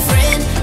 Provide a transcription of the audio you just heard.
friend.